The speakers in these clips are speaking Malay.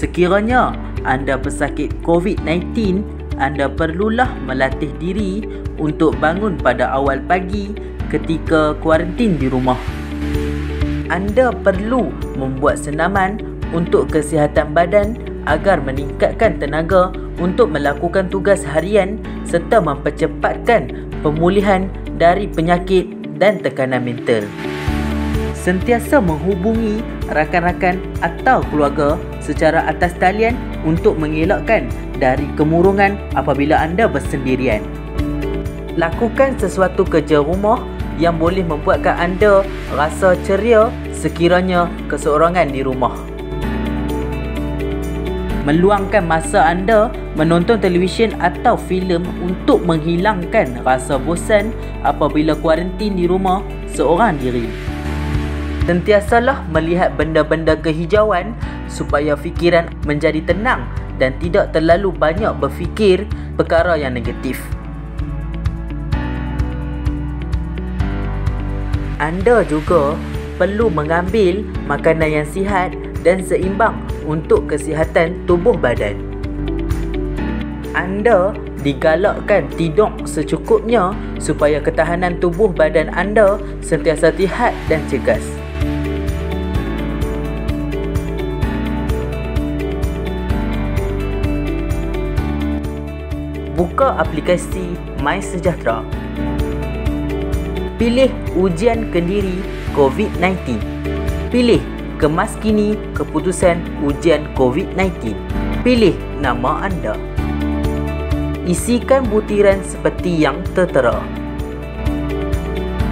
Sekiranya anda pesakit COVID-19, anda perlulah melatih diri untuk bangun pada awal pagi ketika kuarantin di rumah. Anda perlu membuat senaman untuk kesihatan badan agar meningkatkan tenaga untuk melakukan tugas harian serta mempercepatkan pemulihan dari penyakit dan tekanan mental. Sentiasa menghubungi rakan-rakan atau keluarga secara atas talian untuk mengelakkan dari kemurungan apabila anda bersendirian. Lakukan sesuatu kerja rumah yang boleh membuatkan anda rasa ceria sekiranya keseorangan di rumah. Meluangkan masa anda menonton televisyen atau filem untuk menghilangkan rasa bosan apabila kuarantin di rumah seorang diri. Sentiasalah melihat benda-benda kehijauan supaya fikiran menjadi tenang dan tidak terlalu banyak berfikir perkara yang negatif. Anda juga perlu mengambil makanan yang sihat dan seimbang untuk kesihatan tubuh badan. Anda digalakkan tidur secukupnya supaya ketahanan tubuh badan anda sentiasa sihat dan cegas. Buka aplikasi My Sejahtera Pilih ujian kendiri COVID-19. Pilih kemas kini keputusan ujian COVID-19. Pilih nama anda. Isikan butiran seperti yang tertera.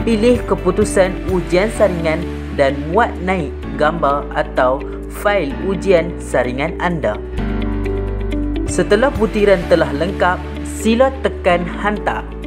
Pilih keputusan ujian saringan dan muat naik gambar atau fail ujian saringan anda. Setelah butiran telah lengkap, sila tekan hantar.